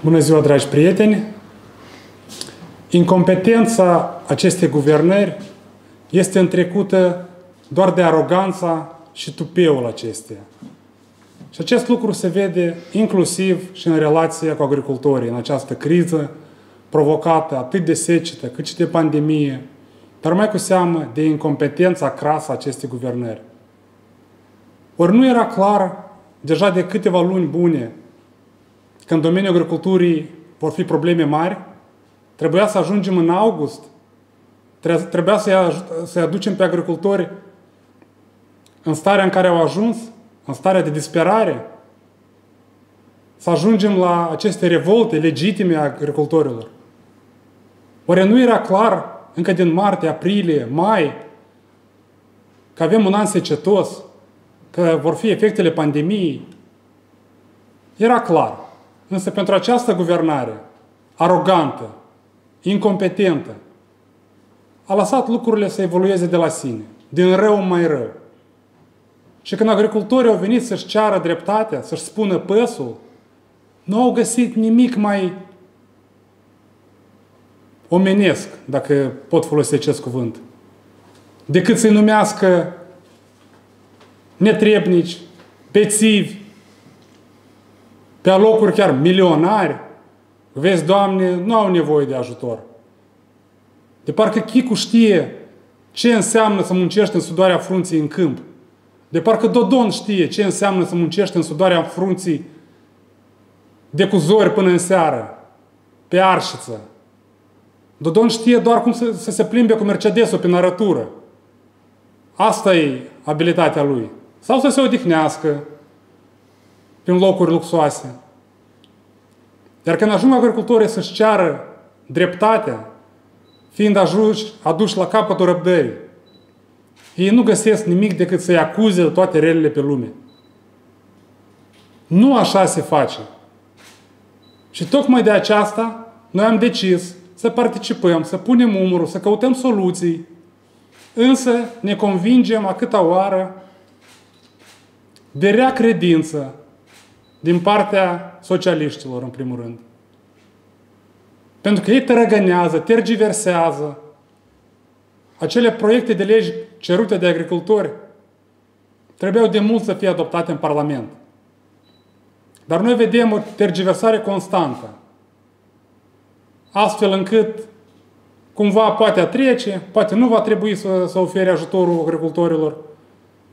Bună ziua, dragi prieteni! Incompetența acestei guvernări este întrecută doar de aroganța și tupeul acesteia. Și acest lucru se vede inclusiv și în relația cu agricultorii, în această criză provocată atât de secetă, cât și de pandemie, dar mai cu seamă de incompetența crasă a acestei guvernări. Ori nu era clar deja de câteva luni bune că în domeniul agriculturii vor fi probleme mari, trebuia să ajungem în august, trebuia să-i aducem pe agricultori în starea în care au ajuns, în starea de disperare, să ajungem la aceste revolte legitime a agricultorilor. Oare nu era clar încă din martie, aprilie, mai, că avem un an secetos, că vor fi efectele pandemiei? Era clar. Însă pentru această guvernare arogantă, incompetentă, a lăsat lucrurile să evolueze de la sine, din rău mai rău. Și când agricultorii au venit să-și ceară dreptatea, să-și spună păsul, nu au găsit nimic mai omenesc, dacă pot folosi acest cuvânt, decât să-i numească netrebnici, bețivi, pe locuri chiar milionari, vezi, Doamne, nu au nevoie de ajutor. De parcă Chicu știe ce înseamnă să muncești în sudoarea frunții în câmp. De parcă Dodon știe ce înseamnă să muncești în sudoarea frunții de cu zori până în seară, pe arșiță. Dodon știe doar cum să, să se plimbe cu Mercedesul pe arătură. Asta e abilitatea lui. Sau să se odihnească, prin locuri luxoase. Iar când ajung agricultorii să-și ceară dreptatea, fiind ajuși, aduși la capătul răbdării, ei nu găsesc nimic decât să-i acuze de toate relele pe lume. Nu așa se face. Și tocmai de aceasta noi am decis să participăm, să punem umărul, să căutăm soluții, însă ne convingem a câta oară de rea credință din partea socialiștilor, în primul rând. Pentru că ei tărăgănează, tergiversează acele proiecte de legi cerute de agricultori trebuiau de mult să fie adoptate în Parlament. Dar noi vedem o tergiversare constantă. Astfel încât cumva poate a trece, poate nu va trebui să, să ofere ajutorul agricultorilor.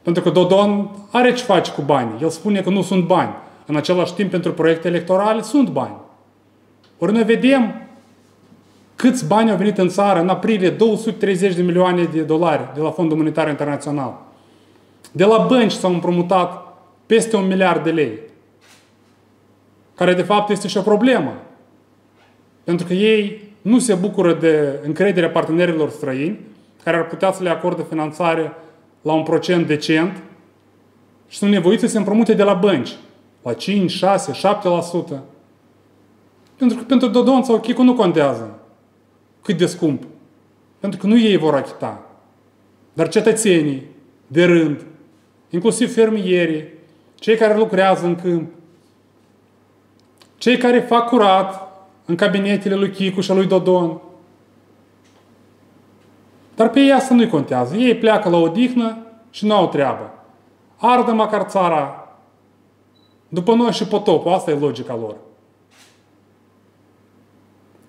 Pentru că Dodon are ce face cu bani. El spune că nu sunt bani. În același timp, pentru proiecte electorale sunt bani. Ori noi vedem câți bani au venit în țară în aprilie, 230 de milioane de dolari de la Fondul Monetar Internațional. De la bănci s-au împrumutat peste un miliard de lei. Care de fapt este și o problemă. Pentru că ei nu se bucură de încrederea partenerilor străini care ar putea să le acorde finanțare la un procent decent și sunt nevoiți să se împrumute de la bănci la 5, 6, 7%. Pentru că pentru Dodon sau Chicu nu contează cât de scump. Pentru că nu ei vor achita. Dar cetățenii, de rând, inclusiv fermierii, cei care lucrează în câmp, cei care fac curat în cabinetele lui Chicu și lui Dodon. Dar pe ei asta nu-i contează. Ei pleacă la odihnă și nu au treabă. Ardă măcar țara după noi și potopul, asta e logica lor.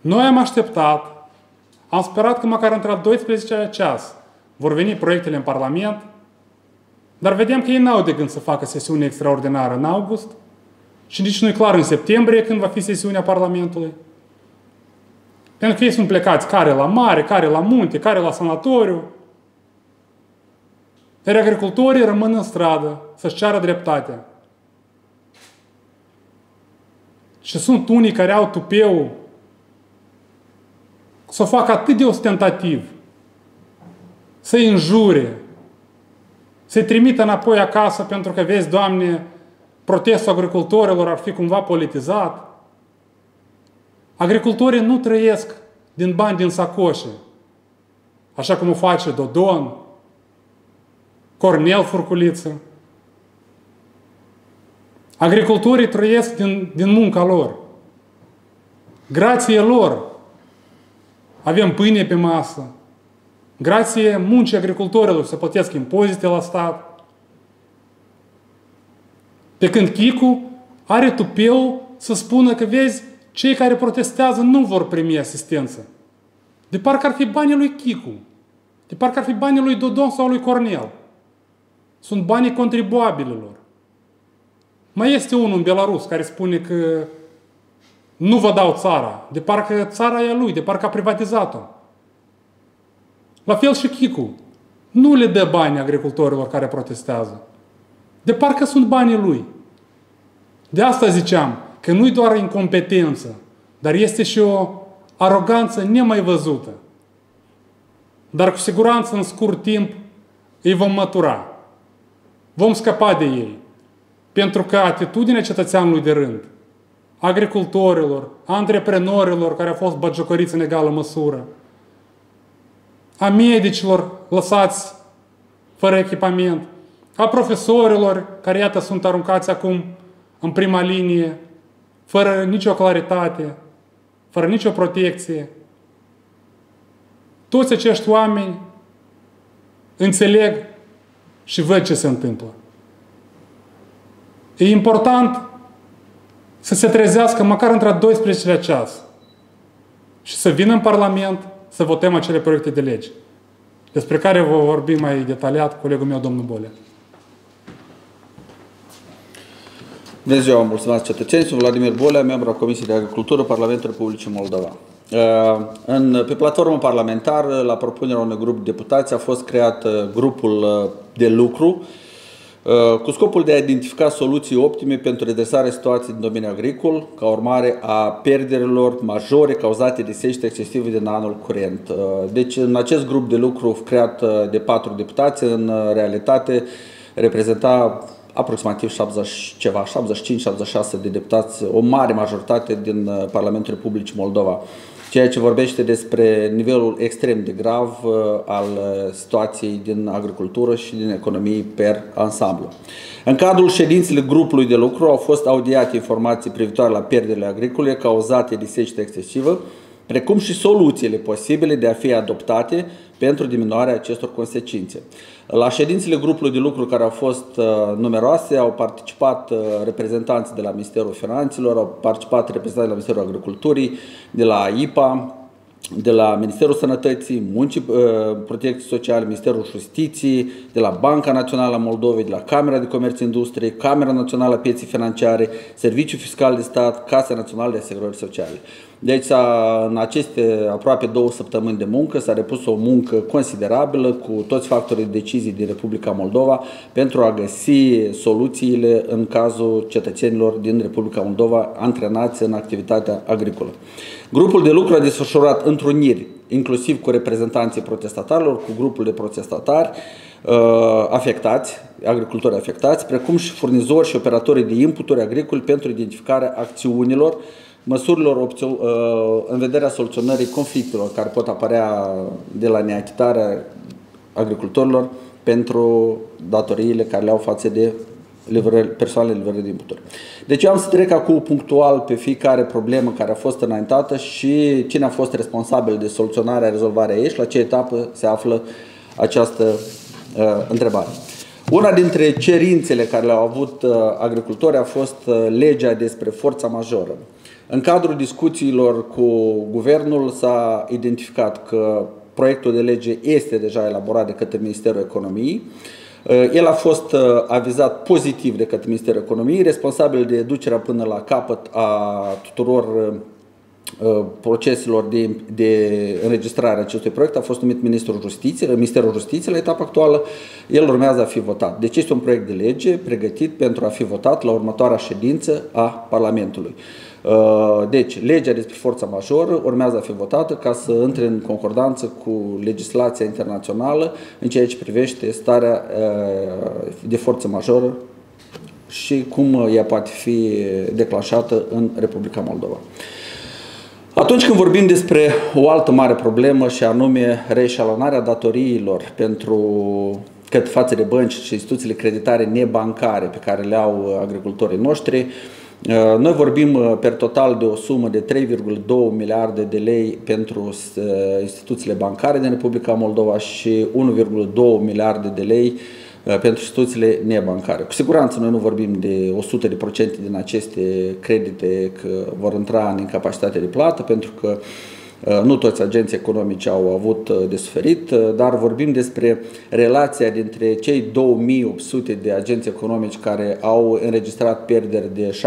Noi am așteptat, am sperat că măcar între al 12 ceas vor veni proiectele în Parlament, dar vedem că ei n-au de gând să facă sesiune extraordinară în august și nici nu e clar în septembrie când va fi sesiunea Parlamentului. Pentru că ei sunt plecați care la mare, care la munte, care la sanatoriu. Iar agricultorii rămân în stradă să-și ceară dreptatea. Și sunt unii care au tupeu să o facă atât de ostentativ, să-i înjure, să-i trimită înapoi acasă pentru că, vezi, Doamne, protestul agricultorilor ar fi cumva politizat. Agricultorii nu trăiesc din bani din sacoșe, așa cum o face Dodon, Cornel Furculiță, Agricultorii trăiesc din, din munca lor. Grație lor avem pâine pe masă. Grație muncii agricultorilor se plătesc impozite la stat. Pe când Chicu are tupeu să spună că, vezi, cei care protestează nu vor primi asistență. De parcă ar fi banii lui Chicu. De parcă ar fi banii lui Dodon sau lui Cornel. Sunt banii contribuabililor. Mai este unul în Belarus care spune că nu vă dau țara. De parcă țara e a lui, de parcă a privatizat-o. La fel și Chicu. Nu le dă bani agricultorilor care protestează. De parcă sunt banii lui. De asta ziceam că nu-i doar incompetență, dar este și o aroganță nemai văzută. Dar cu siguranță în scurt timp îi vom mătura. Vom scăpa de ei. Pentru că atitudinea cetățeanului de rând, agricultorilor, antreprenorilor care au fost băgiocoriți în egală măsură, a medicilor lăsați fără echipament, a profesorilor care, iată, sunt aruncați acum în prima linie, fără nicio claritate, fără nicio protecție. Toți acești oameni înțeleg și văd ce se întâmplă. E important să se trezească măcar între 12-lea ceas și să vină în Parlament să votăm acele proiecte de lege, despre care vă vorbi mai detaliat colegul meu, domnul Bolea. Bună ziua, mulțumesc cetățeni. Sunt Vladimir Bolea, membru al Comisiei de Agricultură Parlamentului Republicii Moldova. Uh, în, pe platformă parlamentară, la propunerea unui grup de deputați, a fost creat uh, grupul uh, de lucru cu scopul de a identifica soluții optime pentru redresarea situației din domeniul agricol, ca urmare a pierderilor majore cauzate de sește excesive din anul curent. Deci, în acest grup de lucru creat de patru deputați, în realitate reprezenta aproximativ 70 ceva, 75-76 de deputați, o mare majoritate din uh, Parlamentul Republicii Moldova, ceea ce vorbește despre nivelul extrem de grav uh, al uh, situației din agricultură și din economie per ansamblu. În cadrul ședințele grupului de lucru au fost audiate informații privitoare la pierderile agricole cauzate de secetă excesivă, precum și soluțiile posibile de a fi adoptate pentru diminuarea acestor consecințe. La ședințele grupului de lucru care au fost uh, numeroase, au participat uh, reprezentanți de la Ministerul Finanțelor, au participat reprezentanți de la Ministerul Agriculturii, de la IPA, de la Ministerul Sănătății, Muncii, uh, Protecției Sociale, Ministerul Justiției, de la Banca Națională a Moldovei, de la Camera de Comerț Industrie, Camera Națională a Pieții Financiare, Serviciul Fiscal de Stat, Casa Națională de Asigurări Sociale. Deci în aceste aproape două săptămâni de muncă s-a repus o muncă considerabilă cu toți factorii de decizii din Republica Moldova pentru a găsi soluțiile în cazul cetățenilor din Republica Moldova antrenați în activitatea agricolă. Grupul de lucru a desfășurat întruniri inclusiv cu reprezentanții protestatarilor, cu grupul de protestatari uh, afectați, agricultori afectați, precum și furnizori și operatorii de inputuri agricoli pentru identificarea acțiunilor măsurilor uh, în vederea soluționării conflictelor care pot apărea de la neachitarea agricultorilor pentru datoriile care le au față de persoanele livrări de inputuri. Deci eu am să trec acum punctual pe fiecare problemă care a fost înaintată și cine a fost responsabil de soluționarea, rezolvarea ei și la ce etapă se află această uh, întrebare. Una dintre cerințele care le-au avut uh, agricultorii a fost uh, legea despre forța majoră. În cadrul discuțiilor cu guvernul s-a identificat că proiectul de lege este deja elaborat de către Ministerul Economiei. Uh, el a fost uh, avizat pozitiv de către Ministerul Economiei, responsabil de ducerea până la capăt a tuturor uh, proceselor de, de înregistrare a acestui proiect a fost numit Ministrul Justiției, Ministerul Justiției la etapa actuală. El urmează a fi votat. Deci este un proiect de lege pregătit pentru a fi votat la următoarea ședință a Parlamentului. Uh, deci, legea despre forța majoră urmează a fi votată ca să intre în concordanță cu legislația internațională în ceea ce privește starea uh, de forță majoră și cum ea poate fi declanșată în Republica Moldova. Atunci când vorbim despre o altă mare problemă și anume reșalonarea datoriilor pentru cât față de bănci și instituțiile creditare nebancare pe care le au agricultorii noștri, Uh, noi vorbim uh, per total de o sumă de 3,2 miliarde de lei pentru uh, instituțiile bancare din Republica Moldova și 1,2 miliarde de lei pentru instituțiile nebancare. Cu siguranță noi nu vorbim de 100% de procente din aceste credite că vor intra în incapacitate de plată, pentru că uh, Uh, nu toți agenții economici au avut uh, de suferit, uh, dar vorbim despre relația dintre cei 2800 de agenți economici care au înregistrat pierderi de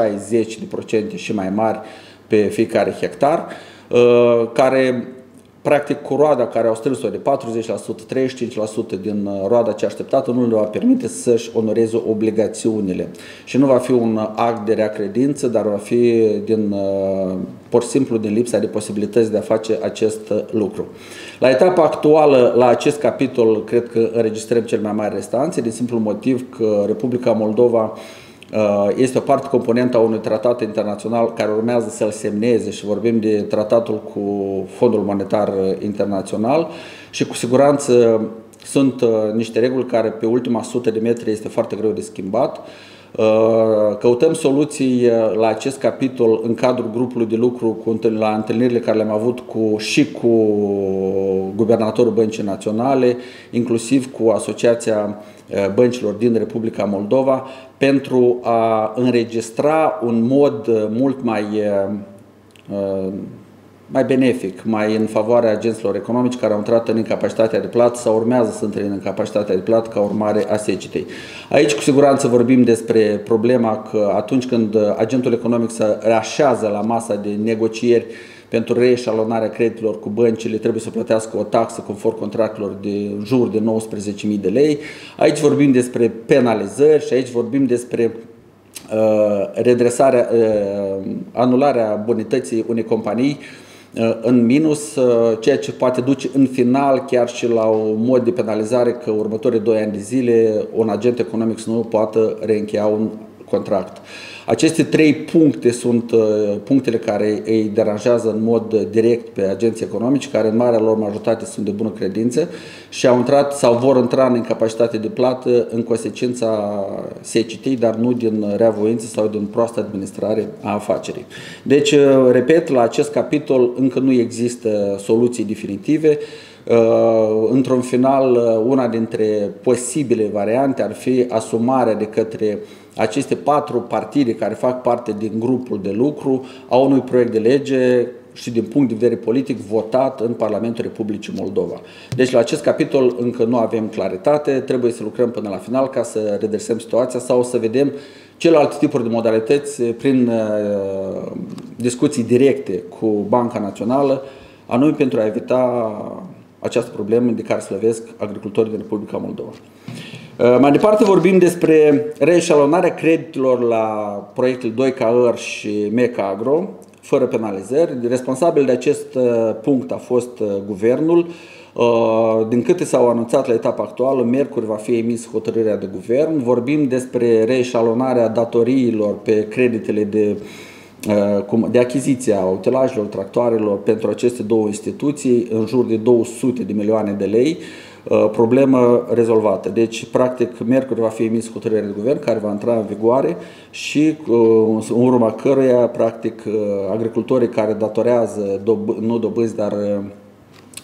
60% și mai mari pe fiecare hectar, care practic cu roada care au strâns-o de 40%, 35% din uh, roada ce așteptată nu le va permite să-și onoreze obligațiunile. Și nu va fi un act de rea credință, dar va fi din, uh, pur și simplu din lipsa de posibilități de a face acest uh, lucru. La etapa actuală, la acest capitol, cred că înregistrăm cel mai mari restanțe, din simplu motiv că Republica Moldova Uh, este o parte componentă a unui tratat internațional care urmează să-l semneze și vorbim de tratatul cu Fondul Monetar Internațional și cu siguranță sunt uh, niște reguli care pe ultima sută de metri este foarte greu de schimbat. Uh, căutăm soluții la acest capitol în cadrul grupului de lucru cu, la întâlnirile care le-am avut cu, și cu guvernatorul Băncii Naționale, inclusiv cu Asociația Băncilor din Republica Moldova, pentru a înregistra un mod uh, mult mai, uh, uh, mai benefic, mai în favoarea agenților economici care au intrat în incapacitatea de plată sau urmează să intre în incapacitatea de plată ca urmare a secetei. Aici cu siguranță vorbim despre problema că atunci când agentul economic se reașează la masa de negocieri pentru reeșalonarea creditelor cu băncile trebuie să plătească o taxă conform contractelor de în jur de 19.000 de lei. Aici vorbim despre penalizări și aici vorbim despre uh, redresarea, uh, anularea bonității unei companii uh, în minus, uh, ceea ce poate duce în final chiar și la un mod de penalizare că următorii 2 ani de zile un agent economic să nu poată reîncheia un contract. Aceste trei puncte sunt uh, punctele care îi deranjează în mod direct pe agenții economici, care în marea lor majoritate sunt de bună credință și au intrat sau vor intra în incapacitate de plată în consecința secitei, dar nu din reavoință sau din proastă administrare a afacerii. Deci, uh, repet, la acest capitol încă nu există soluții definitive. Uh, într-un final, una dintre posibile variante ar fi asumarea de către aceste patru partide care fac parte din grupul de lucru au unui proiect de lege și din punct de vedere politic votat în Parlamentul Republicii Moldova. Deci la acest capitol încă nu avem claritate, trebuie să lucrăm până la final ca să redresăm situația sau să vedem celelalte tipuri de modalități prin uh, discuții directe cu Banca Națională, anume pentru a evita această problemă de care slăvesc agricultorii din Republica Moldova. Uh, mai departe vorbim despre reeșalonarea creditelor la proiectele 2KR și MECA Agro, fără penalizări. Responsabil de acest uh, punct a fost uh, guvernul. Din câte s-au anunțat la etapa actuală, miercuri va fi emis hotărârea de guvern. Vorbim despre reeșalonarea datoriilor pe creditele de de achiziția utilajelor, tractoarelor pentru aceste două instituții în jur de 200 de milioane de lei. Uh, problemă rezolvată. Deci, practic, miercuri va fi emis hotărârea de guvern care va intra în vigoare și uh, în urma căruia, practic, uh, agricultorii care datorează nu dobânzi, dar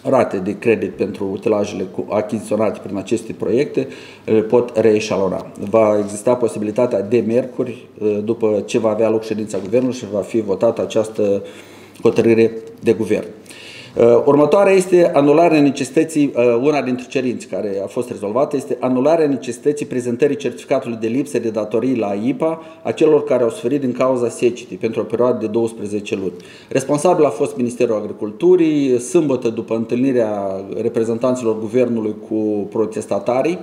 rate de credit pentru utilajele achiziționate prin aceste proiecte le pot reeșalona. Va exista posibilitatea de miercuri, după ce va avea loc ședința guvernului și va fi votată această hotărâre de guvern. Uh, următoarea este anularea necesității, uh, una dintre cerinți care a fost rezolvată, este anularea necesității prezentării certificatului de lipsă de datorii la IPA a celor care au suferit din cauza secetii pentru o perioadă de 12 luni. Responsabil a fost Ministerul Agriculturii, sâmbătă după întâlnirea reprezentanților guvernului cu protestatarii,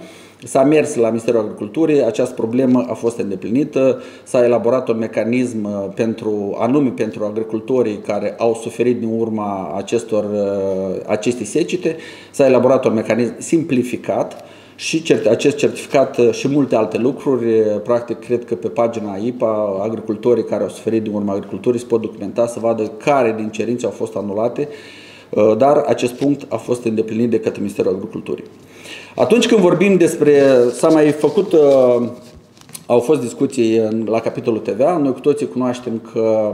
S-a mers la Ministerul Agriculturii, această problemă a fost îndeplinită, s-a elaborat un mecanism uh, pentru, anume pentru agricultorii care au suferit din urma acestor, uh, acestei secite, s-a elaborat un mecanism simplificat și acest certificat uh, și multe alte lucruri, practic cred că pe pagina IPA agricultorii care au suferit din urma agriculturii se pot documenta să vadă care din cerințe au fost anulate, dar acest punct a fost îndeplinit de către Ministerul Agriculturii. Atunci când vorbim despre, s-a mai făcut uh, au fost discuții în, la capitolul TVA. Noi cu toții cunoaștem că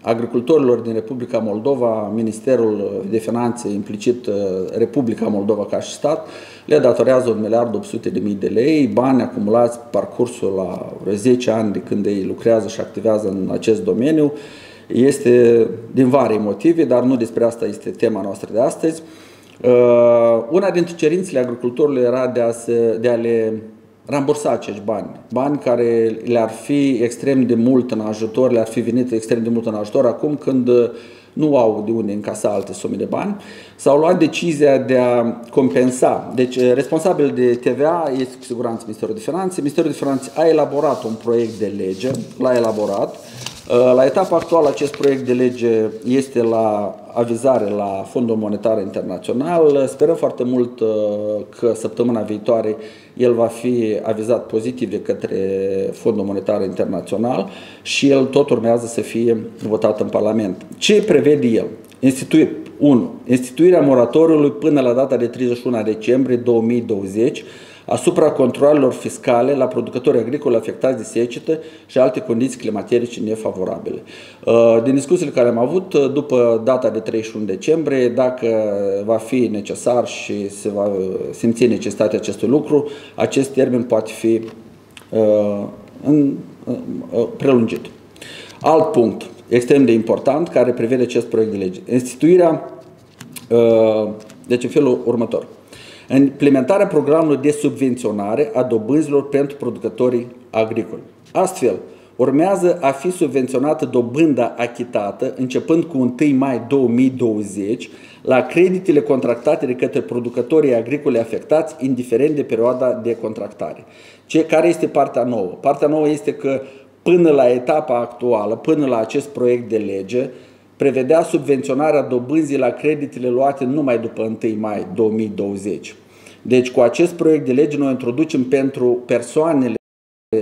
agricultorilor din Republica Moldova, Ministerul de Finanțe, implicit uh, Republica Moldova ca și stat, le datorează 1 miliard 800 de mii de lei, bani acumulați parcursul la 10 ani de când ei lucrează și activează în acest domeniu. Este din vari motive, dar nu despre asta este tema noastră de astăzi. Uh, una dintre cerințele agricultorilor era de a, se, de a le rambursa acești bani. Bani care le-ar fi extrem de mult în ajutor, le-ar fi venit extrem de mult în ajutor acum când uh, nu au de unde încasa alte sume de bani. S-au luat decizia de a compensa. Deci, uh, responsabil de TVA este cu siguranță Ministerul de Finanțe. Ministerul de Finanțe a elaborat un proiect de lege, l-a elaborat. Uh, la etapa actuală, acest proiect de lege este la avizare la Fondul Monetar Internațional. Sperăm foarte mult că săptămâna viitoare el va fi avizat pozitiv de către Fondul Monetar Internațional și el tot urmează să fie votat în Parlament. Ce prevede el? Institui, 1. Instituirea moratoriului până la data de 31 decembrie 2020 asupra controlelor fiscale la producători agricoli afectați de secetă și alte condiții climaterice nefavorabile. Uh, din discuțiile care am avut, uh, după data de 31 decembrie, dacă va fi necesar și se va simți necesitatea acestui lucru, acest termen poate fi uh, prelungit. Alt punct extrem de important care prevede acest proiect de lege. Instituirea, deci în felul următor implementarea programului de subvenționare a dobânzilor pentru producătorii agricoli. Astfel, urmează a fi subvenționată dobânda achitată începând cu 1 mai 2020 la creditele contractate de către producătorii agricoli afectați, indiferent de perioada de contractare. Ce, care este partea nouă? Partea nouă este că până la etapa actuală, până la acest proiect de lege, prevedea subvenționarea dobânzii la creditele luate numai după 1 mai 2020. Deci cu acest proiect de lege noi introducem pentru persoanele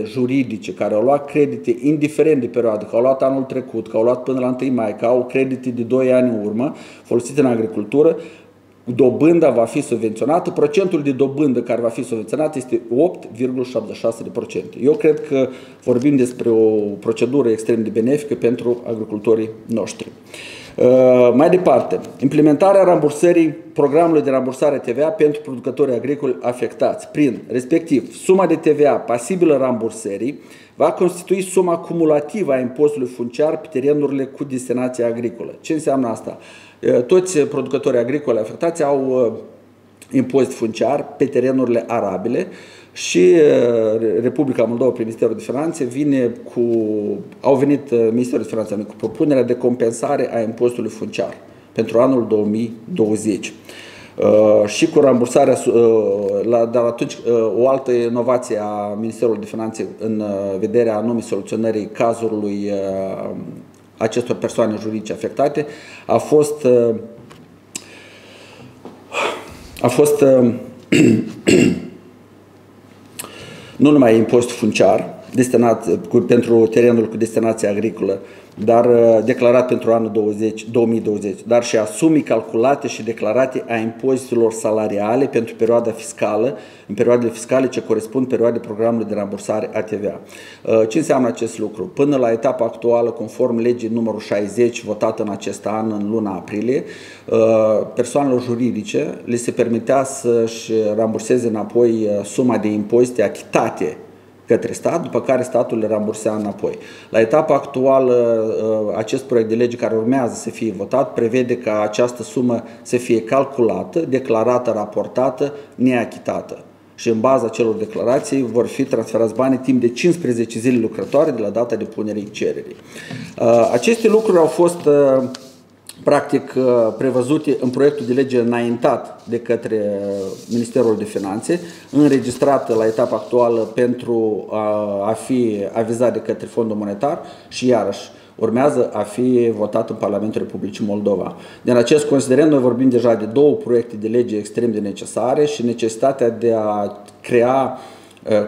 juridice care au luat credite indiferent de perioadă, că au luat anul trecut, că au luat până la 1 mai, că au credite de 2 ani în urmă folosite în agricultură, dobânda va fi subvenționată, procentul de dobândă care va fi subvenționat este 8,76%. Eu cred că vorbim despre o procedură extrem de benefică pentru agricultorii noștri. Uh, mai departe, implementarea rambursării programului de rambursare TVA pentru producătorii agricoli afectați prin, respectiv, suma de TVA pasibilă rambursării va constitui suma cumulativă a impozitului funciar pe terenurile cu destinație agricolă. Ce înseamnă asta? Uh, toți producătorii agricoli afectați au uh, impozit funciar pe terenurile arabile și Republica Moldova prin Ministerul de Finanțe vine cu, au venit Ministerul de Finanțe cu propunerea de compensare a impozitului funciar pentru anul 2020. Uh, și cu rambursarea, uh, la, dar atunci uh, o altă inovație a Ministerului de Finanțe în vederea anume soluționării cazului acestor persoane juridice afectate a fost a fost nu numai impozit funciar destinat cu, pentru terenul cu destinație agricolă, dar uh, declarat pentru anul 20, 2020, dar și a sumii calculate și declarate a impozitelor salariale pentru perioada fiscală, în perioadele fiscale ce corespund perioadei programului de rambursare a TVA. Uh, ce înseamnă acest lucru? Până la etapa actuală, conform legii numărul 60, votată în acest an, în luna aprilie, uh, persoanelor juridice le se permitea să-și ramburseze înapoi suma de impozite achitate către stat, după care statul le rambursea înapoi. La etapa actuală, uh, acest proiect de lege care urmează să fie votat prevede ca această sumă să fie calculată, declarată, raportată, neachitată. Și în baza celor declarații vor fi transferați banii timp de 15 zile lucrătoare de la data depunerii cererii. Uh, aceste lucruri au fost uh, practic uh, prevăzute în proiectul de lege înaintat de către uh, Ministerul de Finanțe, înregistrat la etapa actuală pentru a, a fi avizat de către Fondul Monetar și iarăși urmează a fi votat în Parlamentul Republicii Moldova. Din acest considerent, noi vorbim deja de două proiecte de lege extrem de necesare și necesitatea de a crea uh, Uh,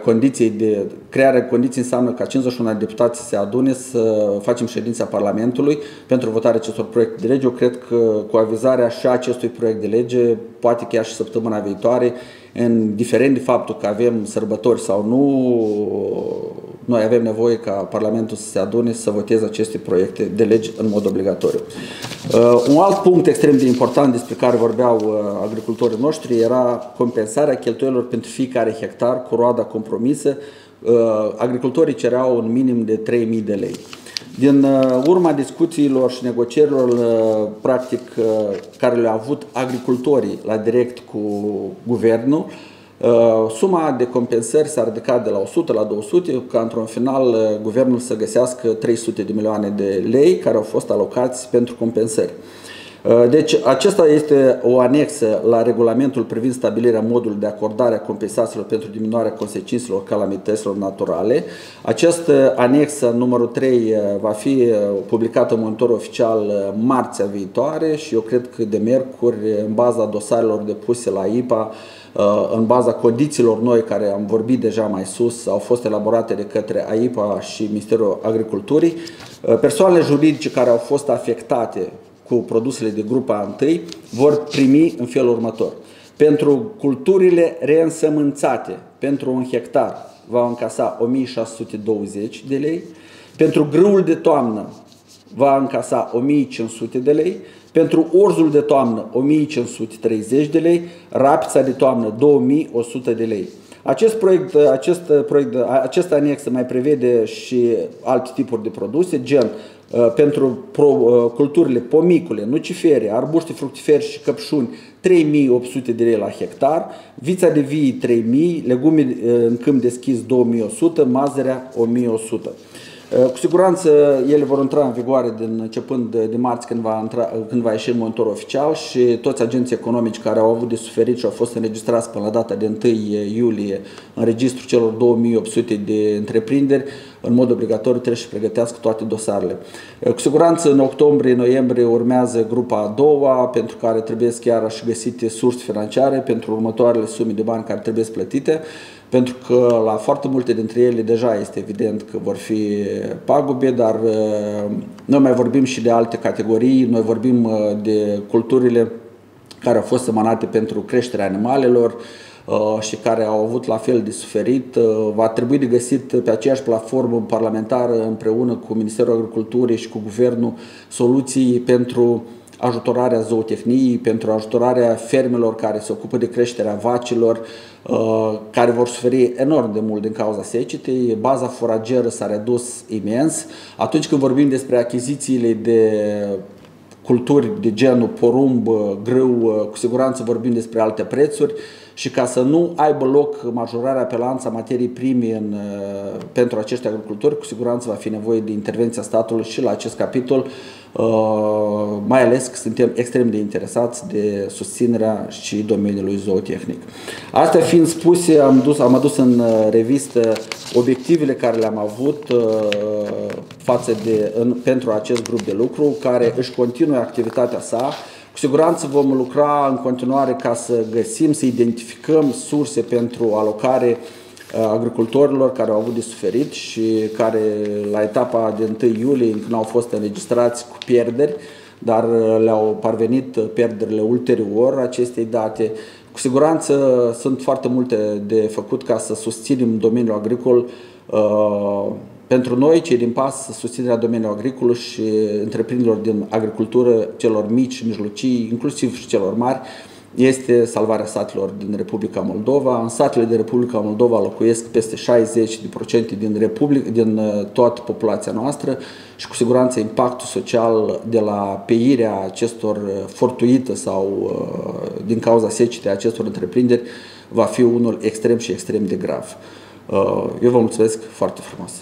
condiții de crearea condiții înseamnă ca 51 deputați să se adune să facem ședința Parlamentului pentru votarea acestor proiecte de lege. Eu cred că cu avizarea și acestui proiect de lege, poate chiar și săptămâna viitoare, indiferent de faptul că avem sărbători sau nu, noi avem nevoie ca Parlamentul să se adune să voteze aceste proiecte de legi în mod obligatoriu. Uh, un alt punct extrem de important despre care vorbeau uh, agricultorii noștri era compensarea cheltuielor pentru fiecare hectar cu roada compromisă. Uh, agricultorii cereau un minim de 3.000 de lei. Din uh, urma discuțiilor și negocierilor uh, practic uh, care le-au avut agricultorii la direct cu guvernul, suma de compensări s-a ridicat de la 100 la 200, ca într-un final guvernul să găsească 300 de milioane de lei care au fost alocați pentru compensări. Uh, deci acesta este o anexă la regulamentul privind stabilirea modului de acordare a compensațiilor pentru diminuarea consecințelor calamităților naturale. Această anexă numărul 3 uh, va fi uh, publicată în monitor oficial marțea viitoare și eu cred că de miercuri, în baza dosarelor depuse la IPA, în baza condițiilor noi care am vorbit deja mai sus, au fost elaborate de către AIPA și Ministerul Agriculturii. Persoanele juridice care au fost afectate cu produsele de grupa 1 vor primi în felul următor. Pentru culturile reînsămânțate, pentru un hectar, va încasa 1620 de lei, pentru grâul de toamnă va încasa 1500 de lei, pentru orzul de toamnă 1530 de lei, rapița de toamnă 2100 de lei. Acest proiect, acest proiect, acest anex mai prevede și alte tipuri de produse, gen Uh, pentru pro, uh, culturile pomicule, nucifere, arbuște fructiferi și căpșuni 3800 de lei la hectar, vița de vii 3000, legume uh, în câmp deschis 2100, mazărea 1100. Cu siguranță ele vor intra în vigoare din începând de marți când va, intra, când va ieși în monitor oficial și toți agenții economici care au avut de suferit și au fost înregistrați până la data de 1 iulie în registrul celor 2800 de întreprinderi în mod obligatoriu trebuie să pregătească toate dosarele. Cu siguranță în octombrie-noiembrie urmează grupa a doua, pentru care trebuie chiar și găsite surse financiare pentru următoarele sume de bani care trebuie plătite, pentru că la foarte multe dintre ele deja este evident că vor fi pagube, dar uh, noi mai vorbim și de alte categorii, noi vorbim uh, de culturile care au fost semănate pentru creșterea animalelor, Uh, și care au avut la fel de suferit. Uh, va trebui de găsit pe aceeași platformă parlamentară împreună cu Ministerul Agriculturii și cu Guvernul soluții pentru ajutorarea zootehniei, pentru ajutorarea fermelor care se ocupă de creșterea vacilor, uh, care vor suferi enorm de mult din cauza secetei. Baza forageră s-a redus imens. Atunci când vorbim despre achizițiile de culturi de genul porumb, grâu, cu siguranță vorbim despre alte prețuri și ca să nu aibă loc majorarea pe lanța materii prime în, uh, pentru acești agricultori, cu siguranță va fi nevoie de intervenția statului și la acest capitol, uh, mai ales că suntem extrem de interesați de susținerea și domeniului zootehnic. Astea fiind spuse, am, dus, am adus în uh, revistă obiectivele care le-am avut față de, în, pentru acest grup de lucru, care își continuă activitatea sa, cu siguranță vom lucra în continuare ca să găsim, să identificăm surse pentru alocare uh, agricultorilor care au avut de suferit și care la etapa de 1 iulie încă nu au fost înregistrați cu pierderi, dar uh, le-au parvenit pierderile ulterior acestei date. Cu siguranță sunt foarte multe de făcut ca să susținem domeniul agricol uh, pentru noi, cei din PAS, susținerea domeniului agricol și întreprinderilor din agricultură, celor mici și mijlocii, inclusiv și celor mari, este salvarea satelor din Republica Moldova. În satele din Republica Moldova locuiesc peste 60% din, Republic, din uh, toată populația noastră și cu siguranță impactul social de la peirea acestor uh, fortuită sau uh, din cauza secetei acestor întreprinderi va fi unul extrem și extrem de grav. Eu vă mulțumesc foarte frumos!